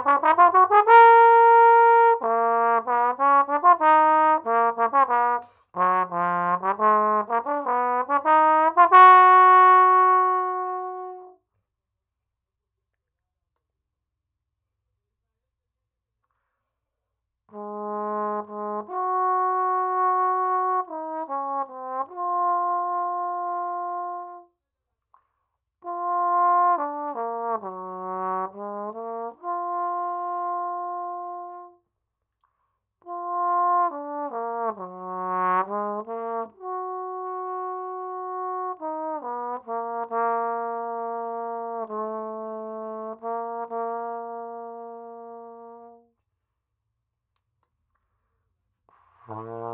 Ha ha ha! Wow.